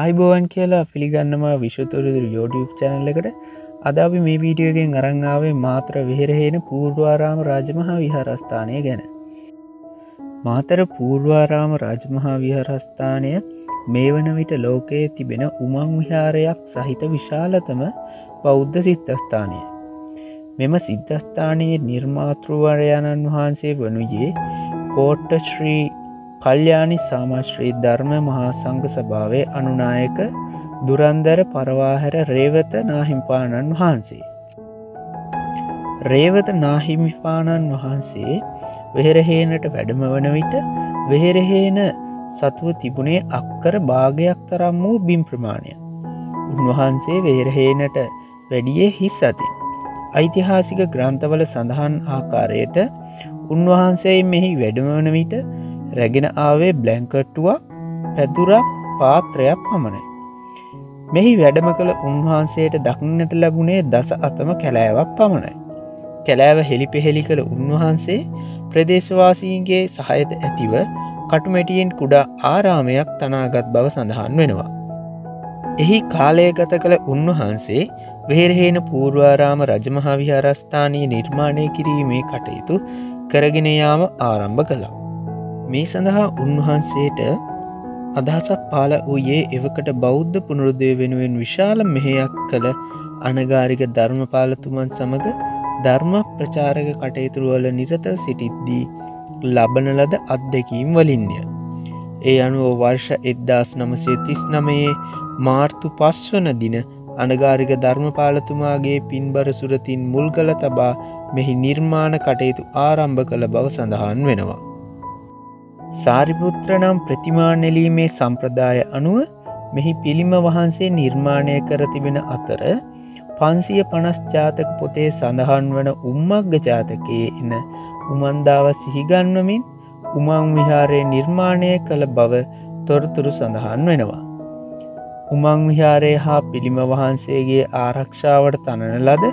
අයිබෝවන් කියලා පිළිගන්නම විශ්වතුරදුර යෝඩියුප් චැනල්ල එකට. අද අපි මේ වීඩියෝගෙන් අරංගාවේ මාත්‍ර විහෙරහෙන පූර්වාරාම රාජමහා විහාරස්ථානය ගැන. මාතර පූර්වාරාම රාජමහා විහාරස්ථානය මේ වන විට ලෝකයේ තිබෙන උමං විහාරයක් සහිත විශාලතම බෞද්ධ සිද්ධස්ථානය. මෙම සිද්ධස්ථානයේ නිර්මාතෘවරයාණන් වහන්සේ වනුයේ කෝට්ට ශ්‍රී කල්්‍යානි සාමශ්‍රී ධර්ම මහා සංඝ සභාවේ අනුනායක දුරන්දර පරවාහැර රේවත නාහිම්පාණන් වහන්සේ. රේවත නාහිමිපාණන් වහන්සේ වෙහෙරහේනට වැඩම වන විට වෙහෙරහේන සතුව තිබුණේ අක්කර භාගයක් තරම් වූ බිම් ප්‍රමාණය. උන්වහන්සේ වෙහෙරහේනට වැඩියේ හිස් අති. ඓතිහාසික ග්‍රන්ථවල සඳහන් ආකාරයට උන්වහන්සේ මෙහි වැඩමවන විට රැගෙන ආවේ බ්ලැංකට්ටුවක් පැදුරක් පාත්‍රයක් පමණයි. මෙහි වැඩම කළ උන්වහන්සේට දක්නට ලැබුණේ දස අතම කැලෑවක් පමණයි. කැලෑව හෙළි පෙහෙළි කළ උන්වහන්සේ ප්‍රදේශවාසීන්ගේ සහයද ඇතිව කටුමැටියෙන් කුඩා ආරාමයක් තනාගත් බව සඳහන් වෙනවා. එහි කාලය ගත කළ උන්වහන්සේ වෙහෙරහේන පූර්වාරාම රජමහා විහාරස්ථානයේ නිර්මාණය කිරීමේ කටයුතු කරගෙන යාම ආරම්භ කළා. මේ සඳහා උන්වහන්සේට අදහසක් පාල වූයේ එවකට බෞද්ධ පුනරුදය වෙනුවෙන් විශාල මෙහෙයක් කළ අනගාරික ධර්මපාලතුමන් සමඟ ධර්ම ප්‍රචාරක කටයුතුරුවල නිරතල් සිටිද්දී ලබන ලද අත්දැකීම් වලින්ය. ඒ අනුව වර්ෂ එද්දාස් නමසේ තිස් නමයේ මාර්තු පස්වන දින අනගාරික ධර්මපාලතුමාගේ පින්බර සුරතින් මුල්ගල තබා මෙහි නිර්මාණ කටයුතු ආරම්භ කළ බව සඳහන් වෙනවා. සාරිපුත්‍ර නම් ප්‍රතිමානෙලීමේ සම්ප්‍රදාය අනුව මෙහි පිළිම වහන්සේ නිර්මාණය කර තිබෙන අතර පන්සිය පනස් ජාතක පොතේ සඳහන් වන උම්මක්ග ජාතකයේ එන උමන්දාව සිහිගන්වමින් උමං විහාරය නිර්මාණය කළ බව තොරතුරු සඳහන් වෙනවා. උමං විහාරය හා පිළිම වහන්සේගේ ආරක්ෂාවට තනන ලද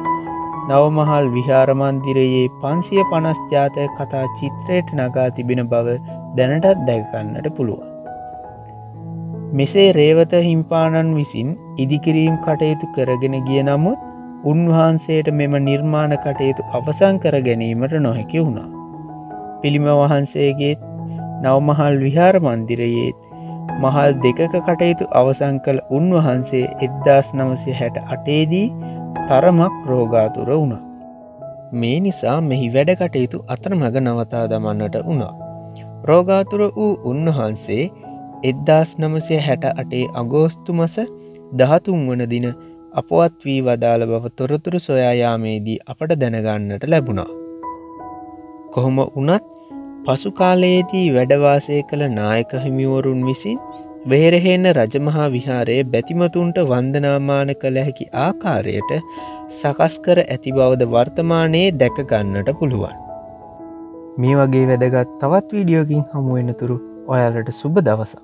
නවමහල් විහාරමන්දිරයේ පන්සිය පනස් ජාතය කතා චිත්‍රයට නගා තිබෙන බව දැනටත් දැකන්නට පුළුවන්. මෙසේ රේවත හිම්පාණන් විසින් ඉදිකිරීම් කටයුතු කරගෙන ගිය නමුත් උන්වහන්සේට මෙම නිර්මාණ කටයුතු අවසං කර ගැනීමට නොහැකි වුණා. පිළිම වහන්සේගේත් නවමහල් විහාර මන්දිරයේත් මහල් දෙකක කටයුතු අවසං කළ උන්වහන්සේ එද්දාස් නමසය හැට අටේදී තරමක් රෝගාතුර වුණා. මේ නිසා මෙහි වැඩ කටයුතු අතරමඟ නවතා දමන්නට වුණා. රෝගාතුර වූ උන්වහන්සේ එද්දාස් නමසය හැට අටේ අගෝස්තු මස දහතුන් වන දින අපවත් වී වදාළ බව තොරතුරු සොයායාමේදී අපට දැනගන්නට ලැබුණා. කොහොම වනත් පසු කාලයේදී වැඩවාසය කළ නායක හිමිවරුන් විසින් වෙහෙරහෙන්න රජමහා විහාරයේ බැතිමතුන්ට වන්දනාමාන කළ හැකි ආකාරයට සකස් කර ඇති බවද වර්තමානයේ දැකගන්නට පුළුවන්. මේ වගේ වැදගත් තවත් වීඩියෝකින් හමුවෙනතුරු ඔයාලට සුබ දවසා